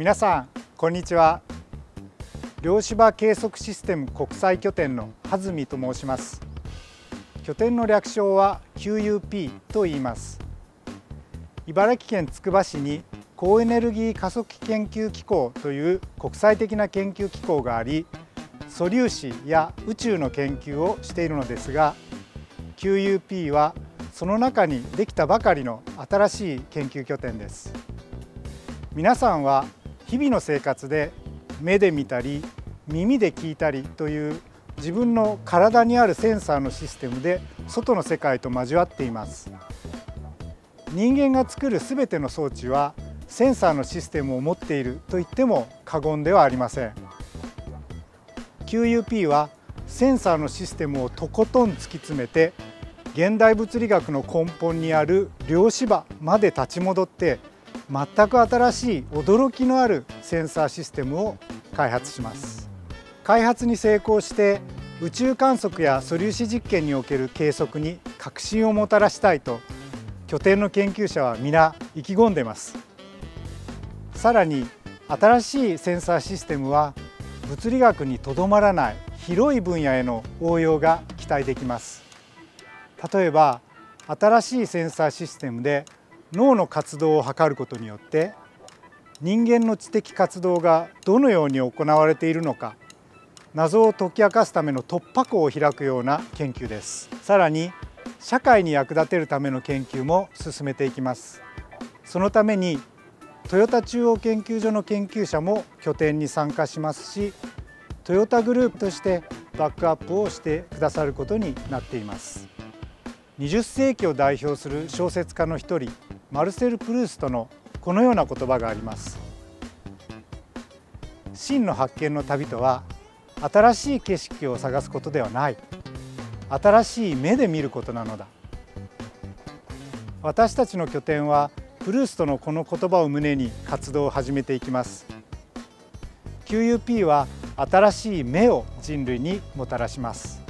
皆さんこんにちは。量子場計測システム国際拠点の羽住と申します。拠点の略称は QUP と言います。茨城県つくば市に高エネルギー加速器研究機構という国際的な研究機構があり素粒子や宇宙の研究をしているのですが QUP はその中にできたばかりの新しい研究拠点です。皆さんは日々の生活で目で見たり耳で聞いたりという自分の体にあるセンサーのシステムで外の世界と交わっています。人間が作る全ての装置はセンサーのシステムを持っていると言っても過言ではありません。QUP はセンサーのシステムをとことん突き詰めて現代物理学の根本にある量子場まで立ち戻って全く新しい驚きのあるセンサーシステムを開発します。開発に成功して宇宙観測や素粒子実験における計測に革新をもたらしたいと拠点の研究者は皆意気込んでます。さらに新しいセンサーシステムは物理学にとどまらない広い分野への応用が期待できます。例えば新しいセンサーシステムで脳の活動を測ることによって人間の知的活動がどのように行われているのか謎を解き明かすための突破口を開くような研究です。さらに社会に役立てるための研究も進めていきます。そのためにトヨタ中央研究所の研究者も拠点に参加しますしトヨタグループとしてバックアップをしてくださることになっています。20世紀を代表する小説家の一人マルセル・プルーストのこのような言葉があります。真の発見の旅とは新しい景色を探すことではない。新しい目で見ることなのだ。私たちの拠点はプルーストのこの言葉を胸に活動を始めていきます。QUP は新しい目を人類にもたらします。